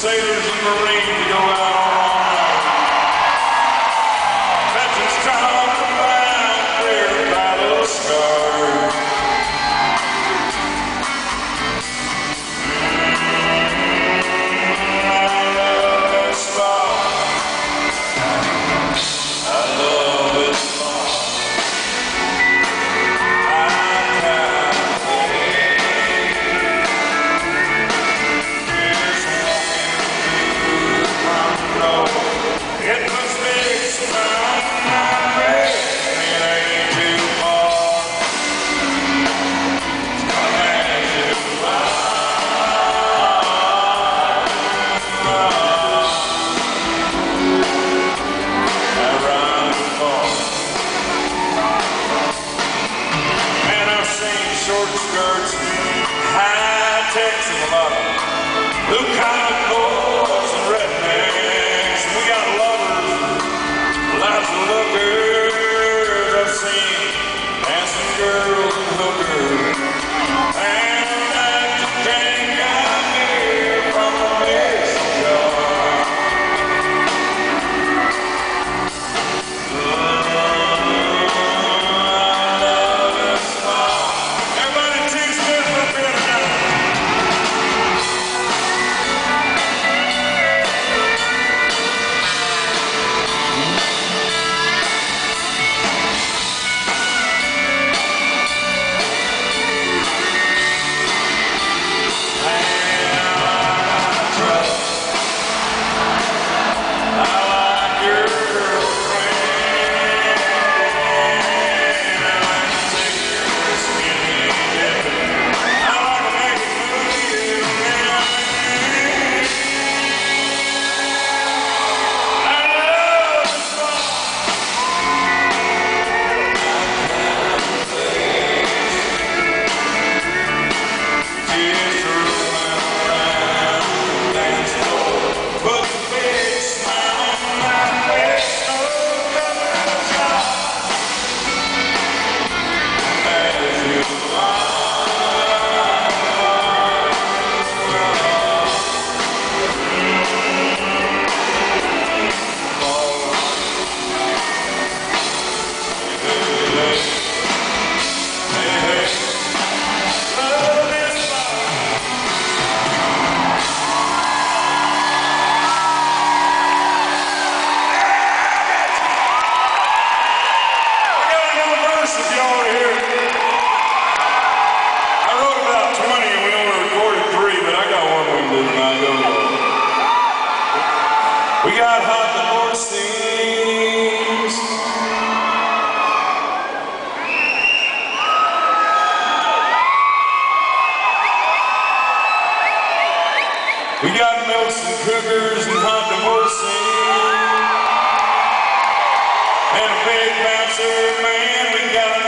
sailors and Marines to go out. We got milks and cookers and hot divorces, And a big bouncer man, we got an